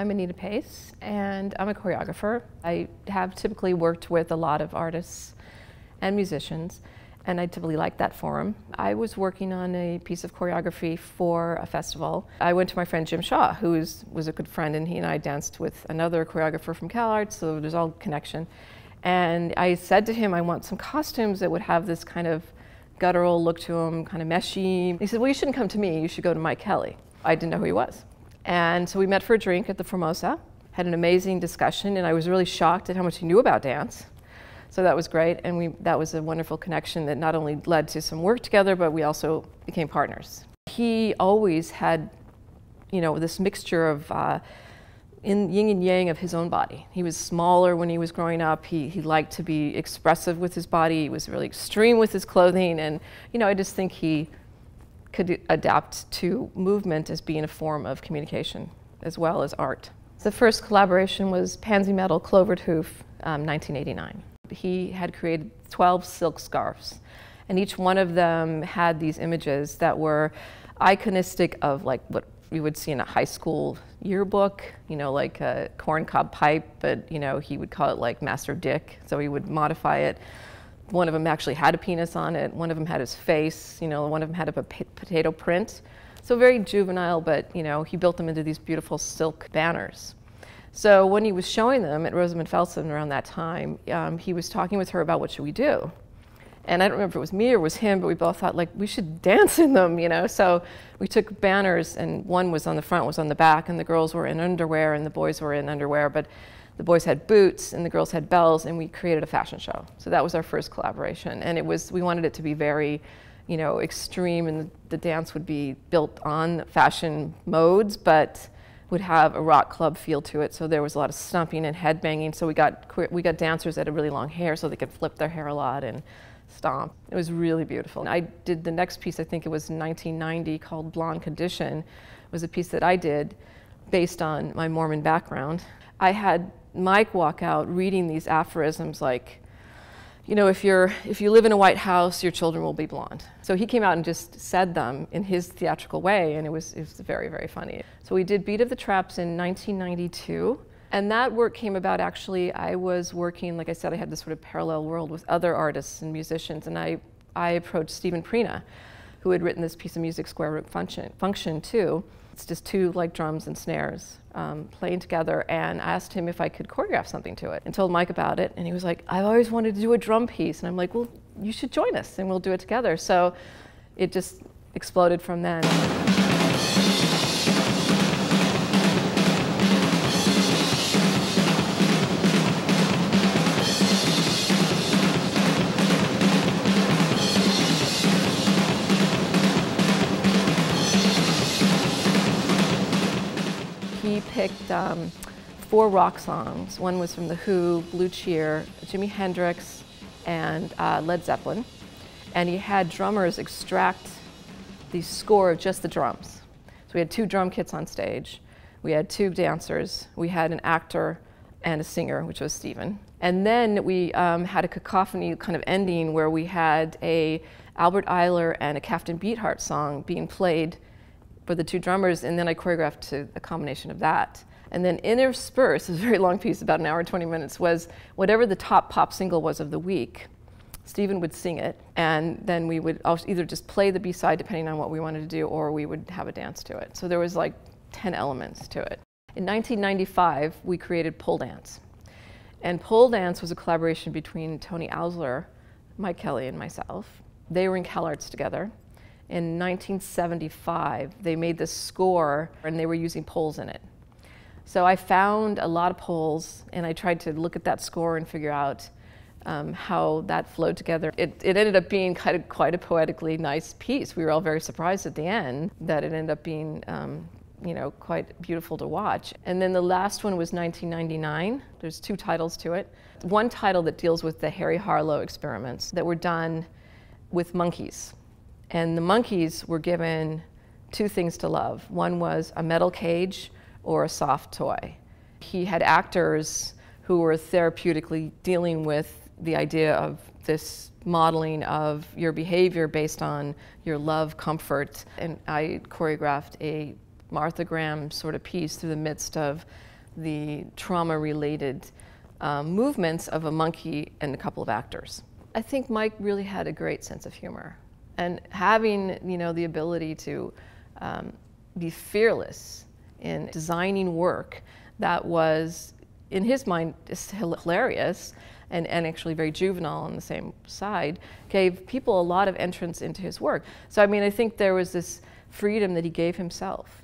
I'm Anita Pace, and I'm a choreographer. I have typically worked with a lot of artists and musicians, and I typically like that forum. I was working on a piece of choreography for a festival. I went to my friend Jim Shaw, who was, was a good friend, and he and I danced with another choreographer from CalArts, so there's all connection. And I said to him, I want some costumes that would have this kind of guttural look to them, kind of meshy. He said, well, you shouldn't come to me, you should go to Mike Kelley. I didn't know who he was. And so we met for a drink at the Formosa, had an amazing discussion, and I was really shocked at how much he knew about dance. So that was great, and we, that was a wonderful connection that not only led to some work together, but we also became partners. He always had, you know, this mixture of uh, in yin and yang of his own body. He was smaller when he was growing up. He, he liked to be expressive with his body. He was really extreme with his clothing. And, you know, I just think he could adapt to movement as being a form of communication as well as art. The first collaboration was Pansy Metal Clovered Hoof, um, 1989. He had created 12 silk scarves, and each one of them had these images that were iconistic of like what you would see in a high school yearbook, you know, like a corncob pipe, but you know, he would call it like Master Dick, so he would modify it. One of them actually had a penis on it. One of them had his face. You know, one of them had a potato print. So very juvenile, but you know, he built them into these beautiful silk banners. So when he was showing them at Rosamund Felsen around that time, um, he was talking with her about what should we do. And I don't remember if it was me or was him, but we both thought like we should dance in them, you know. So we took banners, and one was on the front, was on the back, and the girls were in underwear, and the boys were in underwear. But the boys had boots and the girls had bells and we created a fashion show. So that was our first collaboration. And it was, we wanted it to be very, you know, extreme and the, dance would be built on fashion modes, but would have a rock club feel to it. So there was a lot of stumping and head banging. So we got, we got dancers that had really long hair so they could flip their hair a lot and stomp. It was really beautiful. I did the next piece, I think it was 1990, called Blonde Condition. It was a piece that I did based on my Mormon background. I had Mike walk out reading these aphorisms like, you know, if, you're, if you live in a white house, your children will be blonde. So he came out and just said them in his theatrical way, and it was, it was very, very funny. So we did Beat of the Traps in 1992. And that work came about actually, I was working, like I said, I had this sort of parallel world with other artists and musicians, and I, I approached Stephen Prina, who had written this piece of music, Square Root Function, Function too, it's just two like drums and snares um, playing together and I asked him if I could choreograph something to it and told Mike about it and he was like, I've always wanted to do a drum piece and I'm like, well, you should join us and we'll do it together. So it just exploded from then. Picked um, four rock songs. One was from The Who, Blue Cheer, Jimi Hendrix, and uh, Led Zeppelin. And he had drummers extract the score of just the drums. So we had two drum kits on stage. We had two dancers. We had an actor and a singer, which was Stephen. And then we um, had a cacophony kind of ending where we had a Albert Ayler and a Captain Beefheart song being played for the two drummers, and then I choreographed to a combination of that. And then interspersed, a very long piece, about an hour 20 minutes, was whatever the top pop single was of the week. Stephen would sing it, and then we would either just play the B-side depending on what we wanted to do, or we would have a dance to it. So there was like 10 elements to it. In 1995, we created Pole Dance. And Pole Dance was a collaboration between Tony Oursler, Mike Kelley, and myself. They were in CalArts together in 1975, they made this score and they were using poles in it. So I found a lot of poles and I tried to look at that score and figure out um, how that flowed together. It, it, ended up being kind of quite a poetically nice piece. We were all very surprised at the end that it ended up being, um, you know, quite beautiful to watch. And then the last one was 1999. There's two titles to it. One title that deals with the Harry Harlow experiments that were done with monkeys. And the monkeys were given two things to love. One was a metal cage or a soft toy. He had actors who were therapeutically dealing with the idea of this modeling of your behavior based on your love, comfort. And I choreographed a Martha Graham sort of piece through the midst of the trauma related um, movements of a monkey and a couple of actors. I think Mike really had a great sense of humor. And having, you know, the ability to um, be fearless in designing work that was, in his mind, hilarious and, and actually very juvenile on the same side, gave people a lot of entrance into his work. So, I mean, I think there was this freedom that he gave himself.